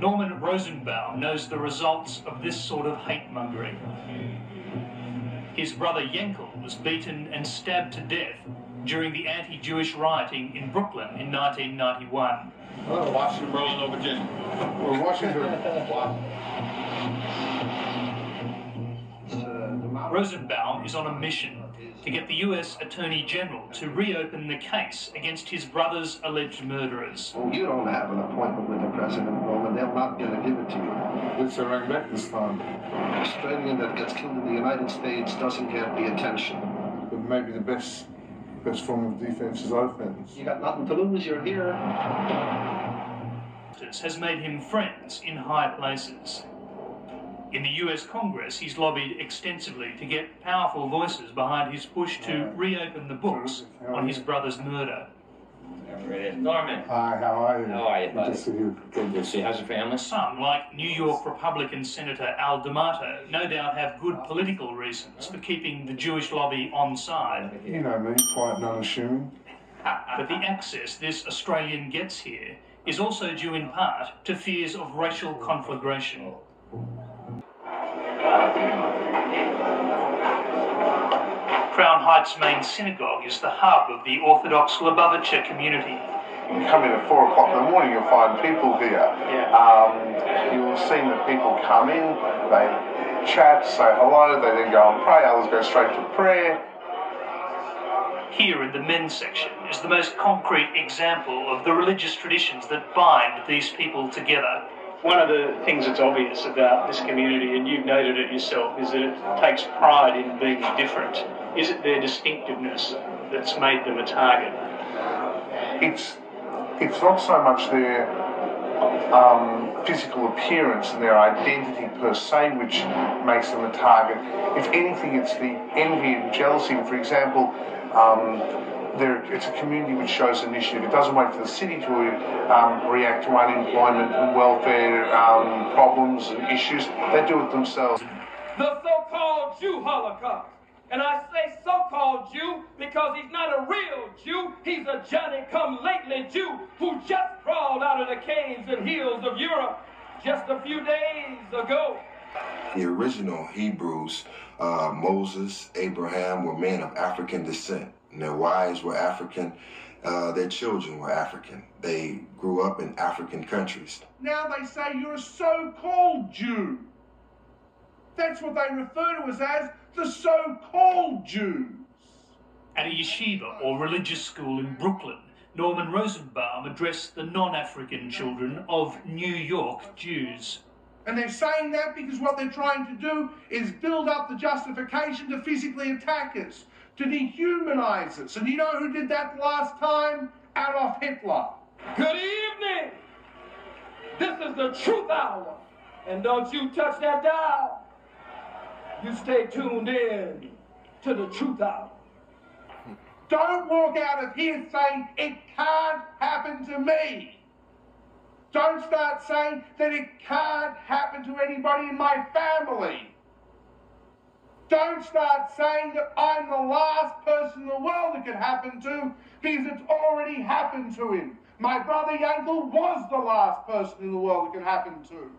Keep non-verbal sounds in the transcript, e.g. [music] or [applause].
Norman Rosenbaum knows the results of this sort of hate mongering. His brother Yankel was beaten and stabbed to death during the anti Jewish rioting in Brooklyn in 1991. Oh, Washington rolling over Virginia. Well, Washington. Rosenbaum is on a mission to get the US Attorney General to reopen the case against his brother's alleged murderers. You don't have an appointment with the president, Roman. They're not going to give it to you. It's a ring back this time. An Australian that gets killed in the United States doesn't get the attention. But maybe the best best form of defense is offense. You got nothing to lose. You're here. Has made him friends in high places. In the US Congress, he's lobbied extensively to get powerful voices behind his push to reopen the books on his brother's murder. Norman. Hi, how are you? How are you, Good buddy? to see you. Good to see. you. How's your family? Some, like New York Republican Senator Al D'Amato, no doubt have good political reasons for keeping the Jewish lobby on side. You know me, quite and unassuming. [laughs] But the access this Australian gets here is also due in part to fears of racial conflagration. Oh. Crown Heights main synagogue is the hub of the Orthodox Lubavitcher community. You come in at four o'clock in the morning, you'll find people here. Um, you'll see that people come in, they chat, say hello, they then go and pray, others go straight to prayer. Here in the men's section is the most concrete example of the religious traditions that bind these people together. One of the things that's obvious about this community, and you've noted it yourself, is that it takes pride in being different. Is it their distinctiveness that's made them a target? It's it's not so much their um, physical appearance and their identity per se which makes them a target. If anything, it's the envy and jealousy. For example, um, there, it's a community which shows initiative. It doesn't wait for the city to um, react to unemployment and welfare um, problems and issues. They do it themselves. the so-called Jew Holocaust. And I say so-called Jew because he's not a real Jew. He's a Johnny-come-lately Jew who just crawled out of the caves and hills of Europe just a few days ago. The original Hebrews, uh, Moses, Abraham, were men of African descent. And their wives were African. Uh, their children were African. They grew up in African countries. Now they say you're a so-called Jew. That's what they refer to us as the so-called Jews. At a yeshiva or religious school in Brooklyn, Norman Rosenbaum addressed the non African children of New York Jews. And they're saying that because what they're trying to do is build up the justification to physically attack us, to dehumanize us. And you know who did that last time? Adolf Hitler. Good evening. This is the truth hour. And don't you touch that dial. You stay tuned in to the truth hour. Don't walk out of here saying it can't happen to me. Don't start saying that it can't happen to anybody in my family. Don't start saying that I'm the last person in the world it could happen to because it's already happened to him. My brother Yankel was the last person in the world it could happen to.